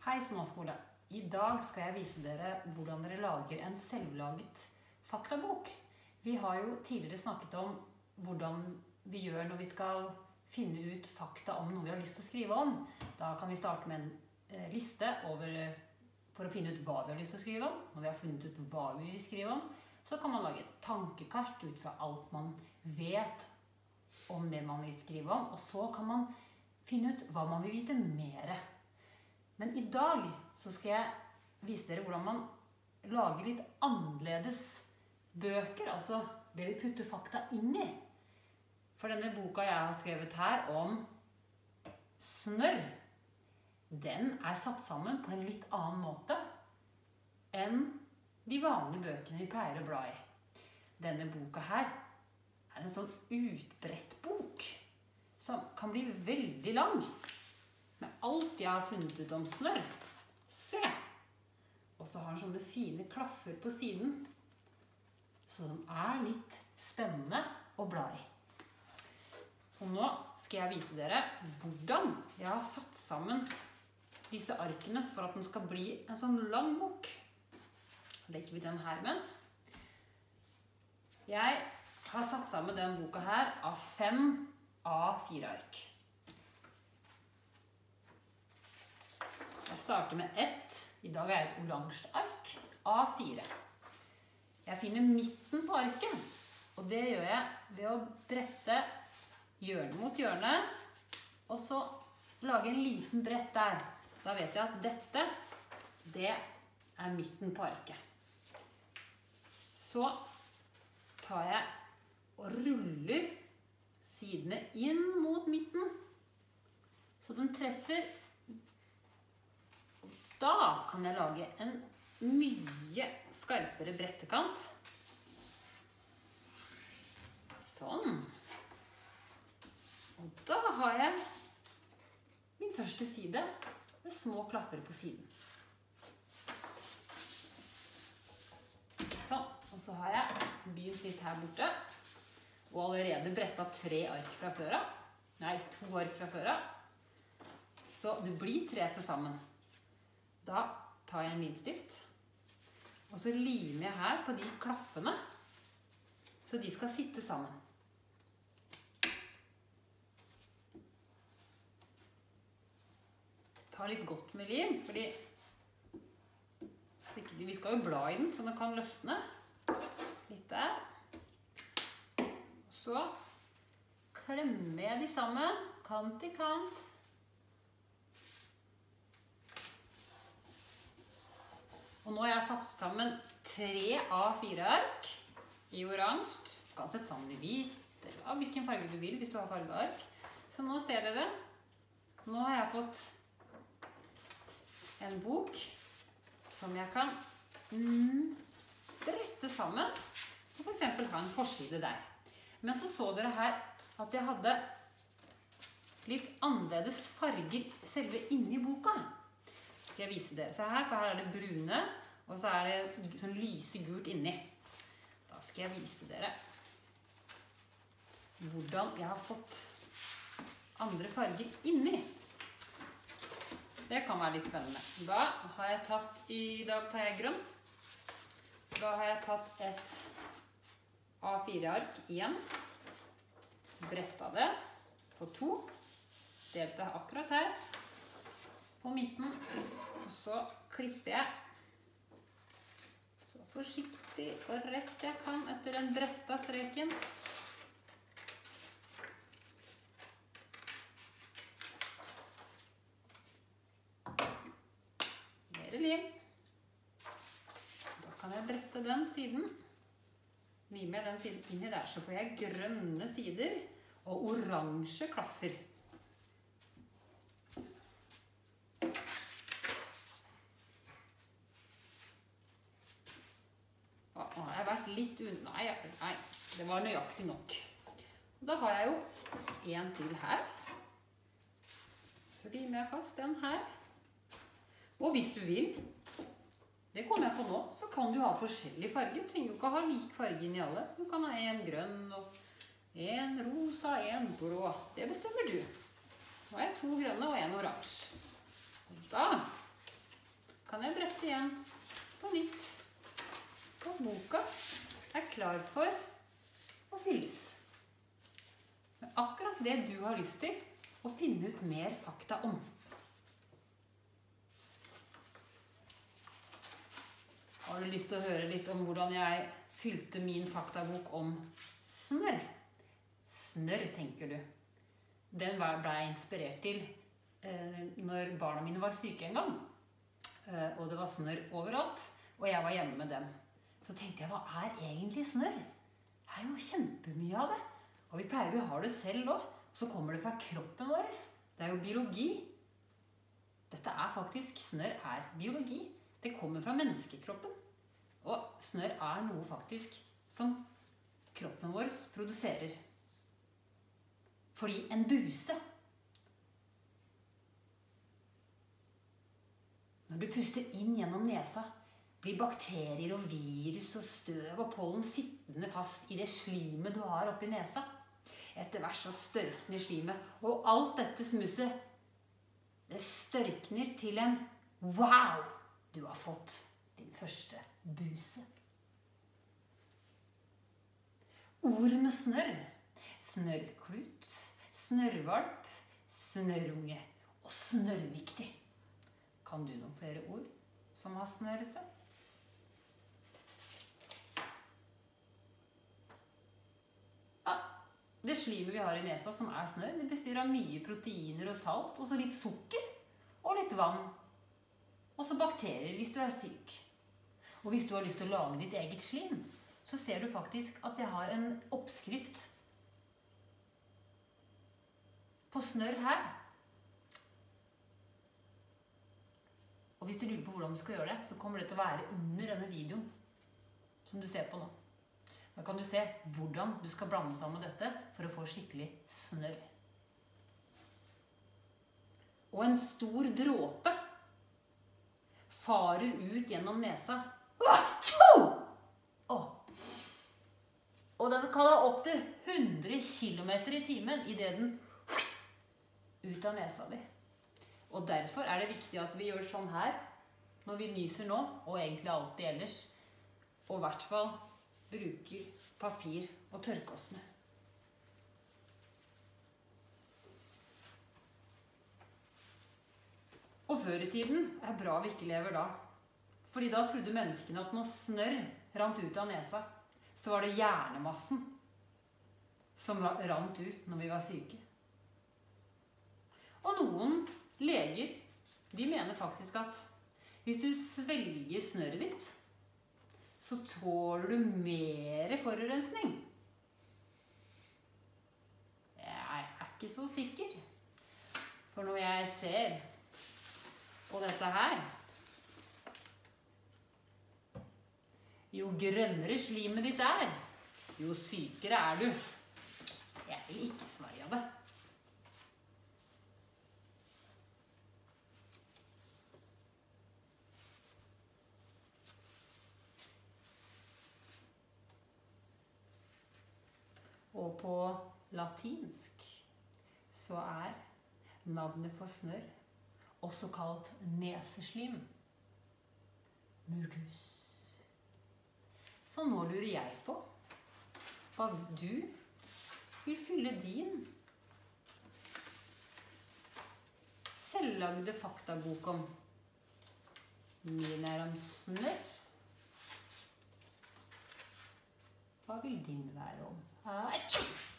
Hei, småskole. I dag skal jeg vise dere hvordan dere lager en selvlaget faktabok. Vi har jo tidligere snakket om hvordan vi gjør når vi skal finne ut fakta om noe vi har lyst til å skrive om. Da kan vi starte med en eh, liste over, for å finne ut hva vi har lyst til å skrive om. Når vi har funnet ut hva vi vil skrive om, så kan man lage et tankekart ut fra alt man vet om det man vil skrive om. Og så kan man finne ut hva man vil vite mere. Men i dag så skal jeg vise dere hvordan man lager litt annerledes bøker. Altså det vi putter fakta inn i. For denne boka jeg har skrevet her om snørr, den er satt sammen på en litt annen måte enn de vanlige bøkene vi pleier å bla i. Denne boka her er en sånn utbredt bok som kan bli veldig lang. Med alt jeg har funnet ut om snørr. Se! Og så har den sånne fine klaffer på siden. Så den er litt spennende å bla i. Og nå skal jeg vise dere hvordan jeg har satt sammen disse arkene for at den skal bli en sånn lang bok. Legger vi den her mens. Jeg har satt sammen den boka her av fem A4-ark. Jeg starter med ett. I dag er jeg et oransje ark. A4. Jeg finner midten på arket, og det gjør jeg ved å brette hjørne mot hjørne, og så lage en liten brett der. Da vet jeg at dette, det er midten på arket. Så tar jeg og ruller sidene inn mot midten, så de treffer. Da kan jeg lage en mye skarpere brettekant. Sånn. Og da har jeg min første side med små klaffer på siden. Sånn. Og så har jeg begynt litt her borte. Og allerede bretta tre ark fra før av. Nei, to ark fra før av. Så det blir tre til sammen. Da tar jeg en limstift. Og så limer jeg her på de klaffene. Så de skal sitte sammen. Ta litt godt med lim, fordi vi skal jo bla i den, så den kan løsne. Litt der. Så klemmer jeg de sammen, kant i kant. Og nå har jeg satt sammen tre av fire ark i oransje. Du kan sette sammen i hvit, eller av hvilken farge du vil hvis du har fargeark. Så nå ser dere, nå har jeg fått en bok som jeg kan mm, brette sammen og f.eks. ha en forside der. Men så så dere her at jeg hadde litt annerledes farger selve inni boka. Skal jeg vise dere. Se her, for her er det brune, og så er det sånn lysegult inni. Da skal jeg vise dere hvordan jeg har fått andre farger inni. Det kan være litt spennende. Da har jeg tatt, I dag tar jeg grønn. Da har jeg tatt et A4-ark igjen. Bretta det på to. Delte akkurat her på midten. Og så klipper jeg så forsiktig og rett jeg kan etter den bretta streken. Mer lim. Da kan jeg brette den siden. Lime den siden inni der, så får jeg grønne sider og oransje klaffer. Nå har jeg vært litt unna. Nei, nei, det var nøyaktig nok. Da har jeg jo en til her. Så limer jeg fast den her. Og hvis du vil, det kommer jeg på nå, så kan du ha forskjellige farger. Du trenger jo ikke ha lik farge inni alle. Du kan ha en grønn, og en rosa, en blå. Det bestemmer du. Nå har jeg to grønne og en oransje. Da kan jeg brette igjen på nytt. Og boka er klar for å fylles. Med akkurat det du har lyst til å finne ut mer fakta om. Har du lyst til å høre litt om hvordan jeg fylte min faktabok om snørr? Snørr, tenker du. Den ble jeg inspirert til eh, når barna mine var syke en gang. Eh, og det var snørr overalt. Og jeg var hjemme med dem. Så tenkte jeg, hva er egentlig snørr? Det er jo kjempemye av det. Og vi pleier jo å ha det selv òg. Så kommer det fra kroppen vår. Det er jo biologi. Dette er faktisk Snørr er biologi. Det kommer fra menneskekroppen. Og snørr er noe faktisk som kroppen vår produserer. Fordi en buse Når du puster inn gjennom nesa, blir bakterier og virus og støv og pollen sittende fast i det slimet du har oppi nesa. Etter hvert så størkner slimet, og alt dette smusset, det størkner til en wow! Du har fått din første buse. Ord med snørr. Snørrklut, snørrvalp, snørrunge og snørrviktig. Kan du noen flere ord som har snørrelse? Ja, det slimet vi har i nesa, som er snørr, det bestyrer av mye proteiner og salt, og så litt sukker og litt vann. Og så bakterier hvis du er syk. Og hvis du har lyst til å lage ditt eget slim, så ser du faktisk at jeg har en oppskrift på snørr her. Og hvis du lurer på hvordan du skal gjøre det, så kommer det til å være under denne videoen som du ser på nå. Da kan du se hvordan du skal blande sammen dette for å få skikkelig snørr. Og en stor dråpe farer ut gjennom nesa. Og den kan ha opptil 100 km i timen idet den ut av nesa di. Og derfor er det viktig at vi gjør sånn her når vi nyser nå, og egentlig alltid ellers. Og i hvert fall bruker papir å tørke oss med. Og før i tiden er bra vi ikke lever da. Fordi da trodde menneskene at når snørr rant ut av nesa, så var det hjernemassen som rant ut når vi var syke. Og noen leger de mener faktisk at hvis du svelger snørret ditt, så tåler du mer forurensning. Jeg er ikke så sikker. For når jeg ser på dette her Jo grønnere slimet ditt er, jo sykere er du. Jeg vil ikke sverge av det. Og på latinsk så er navnet for snørr også kalt neseslim. Mucus. Så nå lurer jeg på hva du vil fylle din selvlagde faktabok om. Min er om snørr. Hva vil din være om? touch.